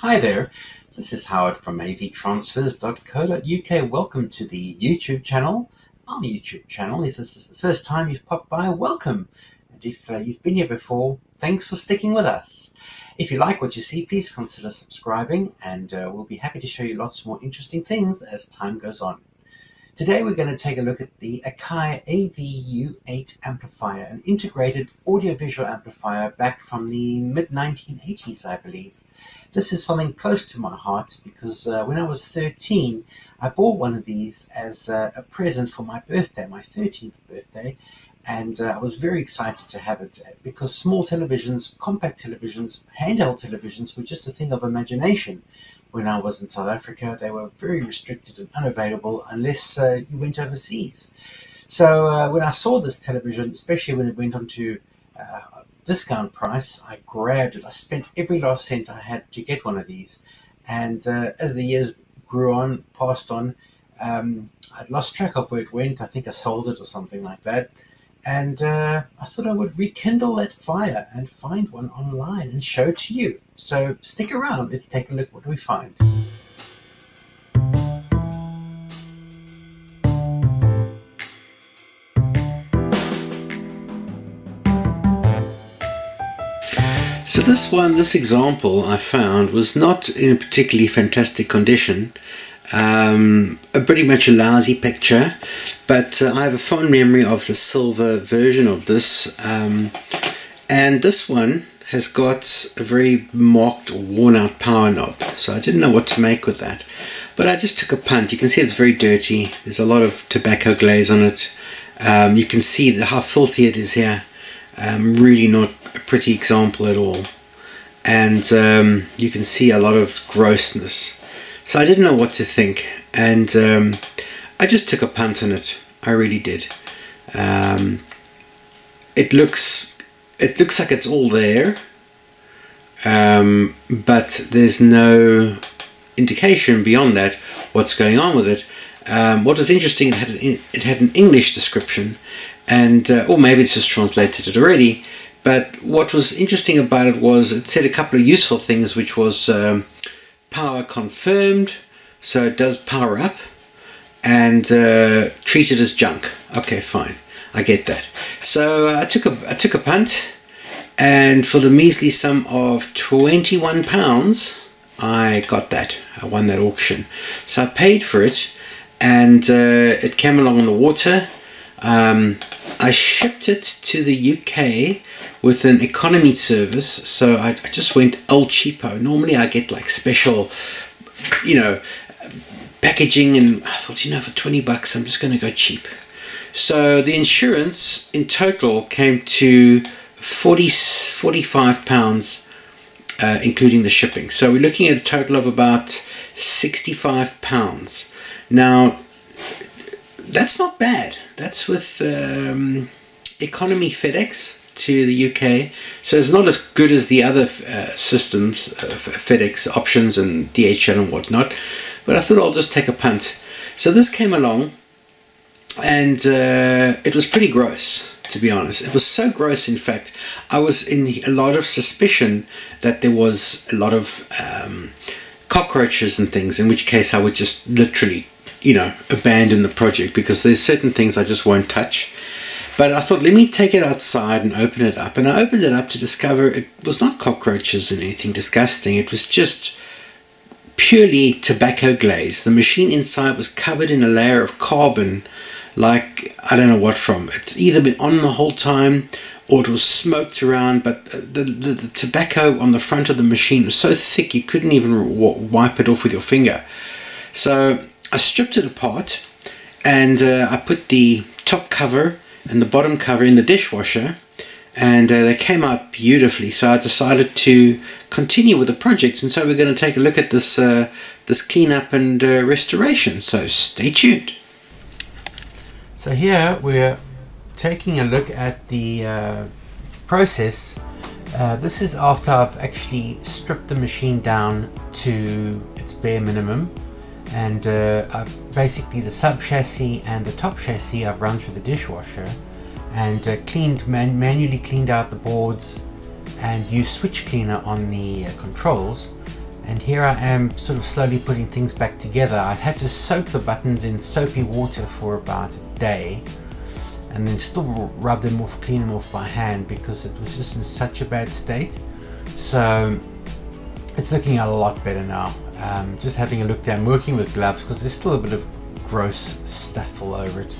Hi there, this is Howard from avtransfers.co.uk. Welcome to the YouTube channel, our YouTube channel. If this is the first time you've popped by, welcome. And if uh, you've been here before, thanks for sticking with us. If you like what you see, please consider subscribing and uh, we'll be happy to show you lots more interesting things as time goes on. Today we're going to take a look at the Akai AVU8 amplifier, an integrated audiovisual amplifier back from the mid-1980s, I believe. This is something close to my heart because uh, when I was 13, I bought one of these as uh, a present for my birthday, my 13th birthday, and uh, I was very excited to have it because small televisions, compact televisions, handheld televisions were just a thing of imagination. When I was in South Africa, they were very restricted and unavailable unless uh, you went overseas. So uh, when I saw this television, especially when it went on to uh, discount price, I grabbed it. I spent every last cent I had to get one of these. And uh, as the years grew on, passed on, um, I'd lost track of where it went. I think I sold it or something like that. And uh, I thought I would rekindle that fire and find one online and show it to you. So stick around. Let's take a look what we find. So this one, this example I found was not in a particularly fantastic condition. Um, a pretty much a lousy picture, but uh, I have a fond memory of the silver version of this. Um, and this one has got a very marked worn out power knob, so I didn't know what to make with that. But I just took a punt. You can see it's very dirty. There's a lot of tobacco glaze on it. Um, you can see the, how filthy it is here. Um, really not a pretty example at all. And um, you can see a lot of grossness. So I didn't know what to think. And um, I just took a punt on it. I really did. Um, it looks it looks like it's all there. Um, but there's no indication beyond that what's going on with it. Um, what was interesting, it had an, it had an English description, and uh, or maybe it's just translated it already. But what was interesting about it was it said a couple of useful things, which was um, power confirmed, so it does power up, and uh, treated as junk. Okay, fine, I get that. So uh, I took a I took a punt, and for the measly sum of twenty one pounds, I got that. I won that auction. So I paid for it, and uh, it came along on the water. Um, I shipped it to the UK with an economy service, so I, I just went el cheapo. Normally I get like special, you know, packaging, and I thought, you know, for 20 bucks, I'm just going to go cheap. So the insurance in total came to 40, 45 pounds, uh, including the shipping. So we're looking at a total of about 65 pounds. Now, that's not bad. That's with um, economy FedEx to the UK. So it's not as good as the other uh, systems, uh, FedEx options and DHL and whatnot. But I thought I'll just take a punt. So this came along and uh, it was pretty gross, to be honest. It was so gross, in fact, I was in a lot of suspicion that there was a lot of um, cockroaches and things, in which case I would just literally you know, abandon the project because there's certain things I just won't touch. But I thought, let me take it outside and open it up. And I opened it up to discover it was not cockroaches or anything disgusting. It was just purely tobacco glaze. The machine inside was covered in a layer of carbon, like I don't know what from. It's either been on the whole time or it was smoked around, but the, the, the tobacco on the front of the machine was so thick you couldn't even wipe it off with your finger. So I stripped it apart and uh, I put the top cover and the bottom cover in the dishwasher and uh, they came out beautifully. So I decided to continue with the project and so we're going to take a look at this uh, this cleanup and uh, restoration. So stay tuned. So here we're taking a look at the uh, process. Uh, this is after I've actually stripped the machine down to its bare minimum and uh, basically the sub chassis and the top chassis I've run through the dishwasher and uh, cleaned man manually cleaned out the boards and used switch cleaner on the uh, controls and here I am sort of slowly putting things back together. I've had to soak the buttons in soapy water for about a day and then still rub them off, clean them off by hand because it was just in such a bad state. So it's looking a lot better now. Um, just having a look there, I'm working with gloves because there's still a bit of gross stuff all over it.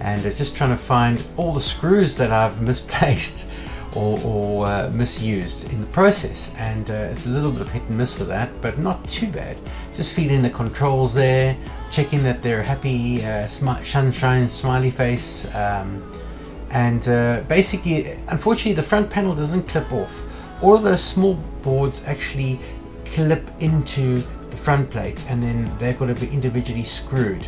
And uh, just trying to find all the screws that I've misplaced or, or uh, misused in the process. And uh, it's a little bit of hit and miss with that but not too bad. Just feeding the controls there checking that they're happy uh, smi sunshine smiley face um, and uh, basically unfortunately the front panel doesn't clip off. All of those small boards actually clip into the front plate and then they've got to be individually screwed.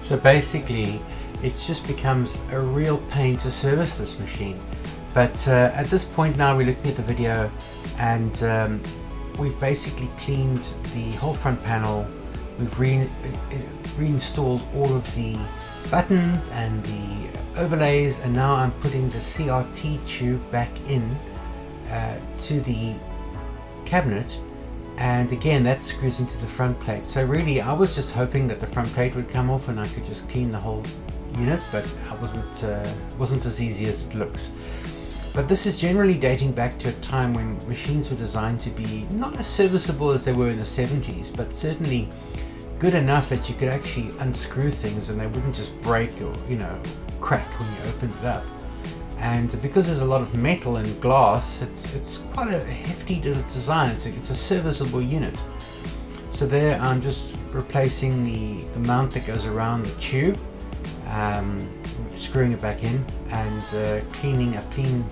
So basically it just becomes a real pain to service this machine. But uh, at this point now we're looking at the video and um, we've basically cleaned the whole front panel. We've re uh, reinstalled all of the buttons and the overlays and now I'm putting the CRT tube back in uh, to the cabinet and again that screws into the front plate so really I was just hoping that the front plate would come off and I could just clean the whole unit but I wasn't uh, wasn't as easy as it looks but this is generally dating back to a time when machines were designed to be not as serviceable as they were in the 70s, but certainly good enough that you could actually unscrew things and they wouldn't just break or, you know, crack when you opened it up. And because there's a lot of metal and glass, it's, it's quite a hefty design. It's a, it's a serviceable unit. So there I'm just replacing the, the mount that goes around the tube, um, screwing it back in and uh, cleaning, I've cleaned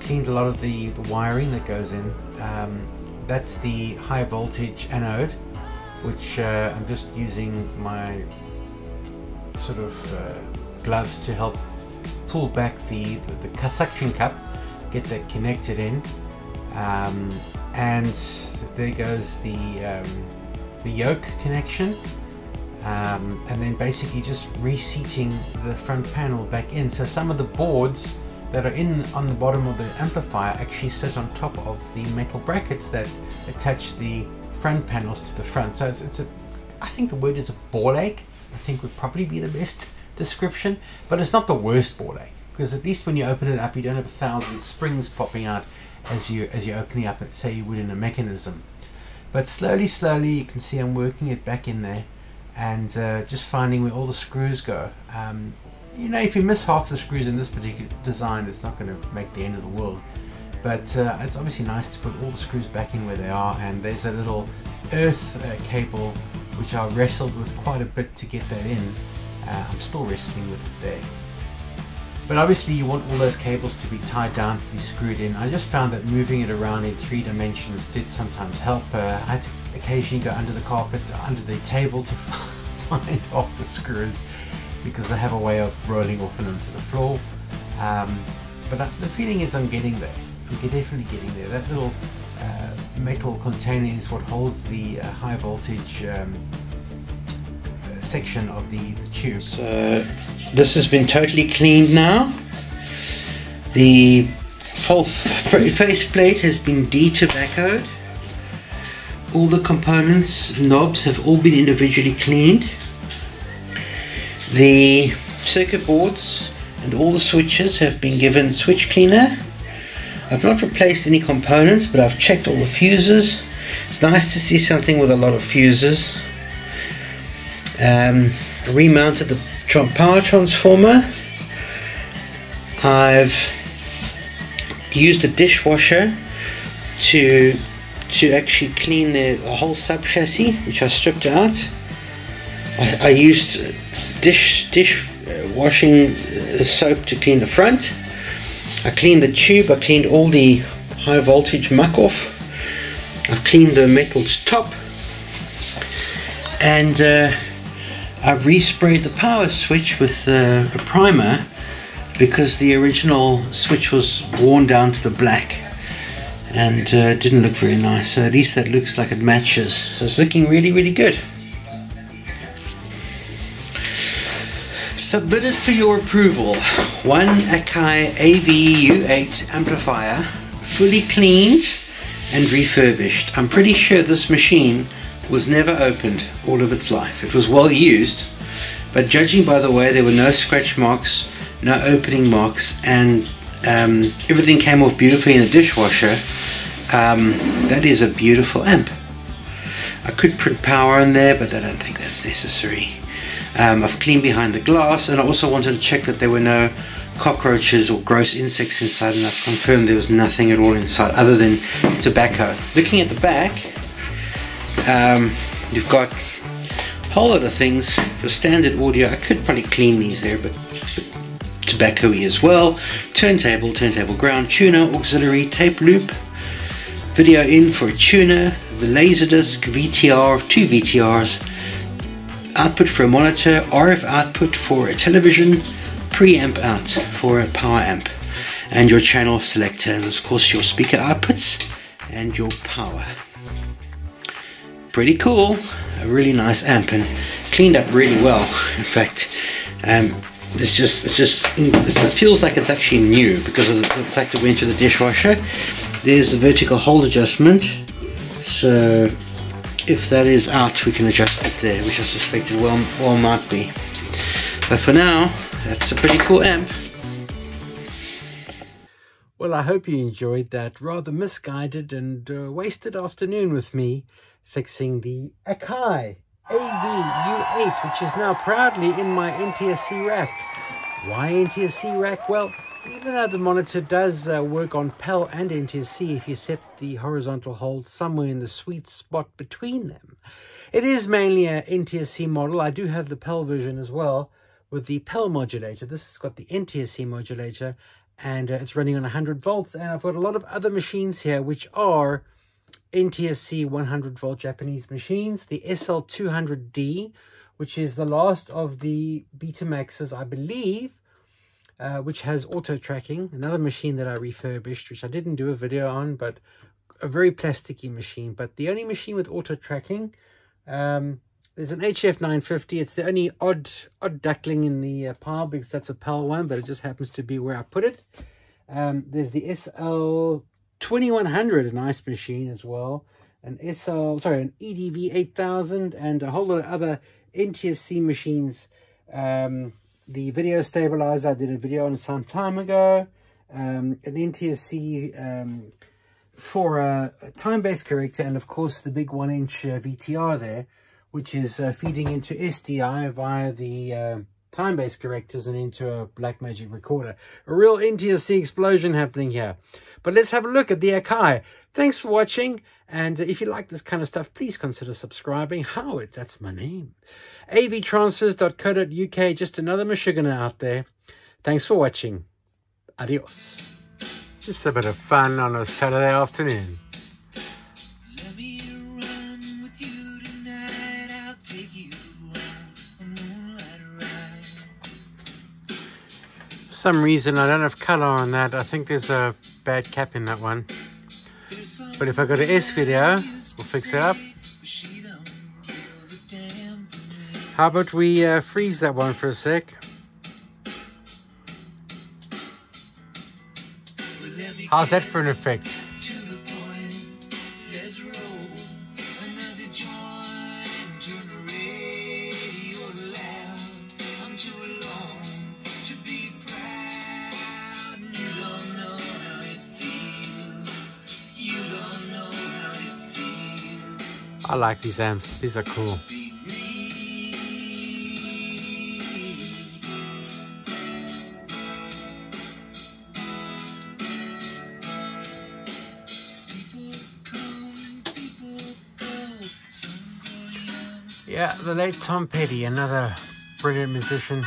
cleaned a lot of the, the wiring that goes in. Um, that's the high voltage anode, which uh, I'm just using my sort of uh, gloves to help pull back the, the, the suction cup, get that connected in. Um, and there goes the, um, the yoke connection. Um, and then basically just reseating the front panel back in. So some of the boards that are in on the bottom of the amplifier actually sit on top of the metal brackets that attach the front panels to the front. So it's, it's a, I think the word is a ball ache. I think would probably be the best description, but it's not the worst ball ache because at least when you open it up, you don't have a thousand springs popping out as you as you're opening up, say you would in a mechanism. But slowly, slowly, you can see I'm working it back in there and uh, just finding where all the screws go. Um, you know, if you miss half the screws in this particular design, it's not going to make the end of the world. But uh, it's obviously nice to put all the screws back in where they are, and there's a little earth uh, cable which I wrestled with quite a bit to get that in. Uh, I'm still wrestling with it there. But obviously you want all those cables to be tied down to be screwed in. I just found that moving it around in three dimensions did sometimes help. Uh, I had to occasionally go under the carpet, under the table to find off the screws because they have a way of rolling off and onto the floor. Um, but the feeling is I'm getting there. I'm definitely getting there. That little uh, metal container is what holds the uh, high voltage um, section of the, the tube. So this has been totally cleaned now. The full faceplate has been de-tobaccoed. All the components, knobs have all been individually cleaned. The circuit boards and all the switches have been given switch cleaner. I've not replaced any components but I've checked all the fuses. It's nice to see something with a lot of fuses. Um, remounted the power transformer. I've used a dishwasher to to actually clean the whole sub chassis which I stripped out. I, I used dish dish uh, washing uh, soap to clean the front. I cleaned the tube, I cleaned all the high voltage muck off. I've cleaned the metal top and uh, I've resprayed the power switch with uh, a primer because the original switch was worn down to the black and uh, didn't look very nice. So at least that looks like it matches. So it's looking really really good. Submitted for your approval, one Akai AV U8 amplifier, fully cleaned and refurbished. I'm pretty sure this machine was never opened all of its life. It was well used, but judging by the way there were no scratch marks, no opening marks, and um, everything came off beautifully in the dishwasher, um, that is a beautiful amp. I could put power in there, but I don't think that's necessary. Um, I've cleaned behind the glass, and I also wanted to check that there were no cockroaches or gross insects inside, and I've confirmed there was nothing at all inside other than tobacco. Looking at the back, um, you've got a whole lot of things. Your standard audio, I could probably clean these there, but, tobacco-y as well. Turntable, turntable ground, tuner, auxiliary, tape loop, video in for a tuner, the Laserdisc, VTR, two VTRs, output for a monitor, RF output for a television, preamp out for a power amp, and your channel selector, and of course your speaker outputs and your power. Pretty cool, a really nice amp and cleaned up really well. In fact, um, it's just it's just it feels like it's actually new because of the fact it went to the dishwasher. There's the vertical hold adjustment. So if that is out we can adjust it there which I suspect it well, well might be. But for now that's a pretty cool amp. Well I hope you enjoyed that rather misguided and uh, wasted afternoon with me fixing the Akai AV-U8 which is now proudly in my NTSC rack why NTSC rack? Well even though the monitor does uh, work on PAL and NTSC if you set the horizontal hold somewhere in the sweet spot between them. It is mainly an NTSC model. I do have the PAL version as well with the PAL modulator. This has got the NTSC modulator and uh, it's running on 100 volts. And I've got a lot of other machines here which are NTSC 100 volt Japanese machines. The SL200D, which is the last of the Betamaxes, I believe, uh, which has auto tracking. Another machine that I refurbished, which I didn't do a video on, but a very plasticky machine. But the only machine with auto tracking, um, there's an HF 950. It's the only odd odd duckling in the uh, pile because that's a PAL one, but it just happens to be where I put it. Um, there's the SL 2100, a nice machine as well. An SL, sorry, an EDV 8000 and a whole lot of other NTSC machines. Um, the video stabilizer I did a video on some time ago. Um, an NTSC um, for a, a time-based corrector and of course the big one inch uh, VTR there which is uh, feeding into SDI via the uh, time-based correctors and into a Blackmagic recorder. A real NTSC explosion happening here. But let's have a look at the Akai. Thanks for watching. And if you like this kind of stuff, please consider subscribing. Howard, that's my name avtransfers.co.uk, just another Michiganer out there. Thanks for watching. Adios. Just a bit of fun on a Saturday afternoon. some reason I don't have color on that. I think there's a bad cap in that one. But if I go to S video, we'll fix it up. How about we uh, freeze that one for a sec? How's that for an effect? I like these amps, these are cool. Yeah, the late Tom Petty, another brilliant musician.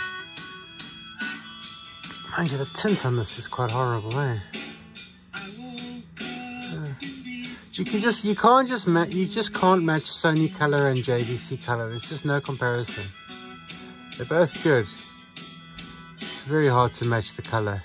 Mind you, the tint on this is quite horrible, eh? You can just, you can't just match, you just can't match Sony color and JVC color. There's just no comparison. They're both good. It's very hard to match the color.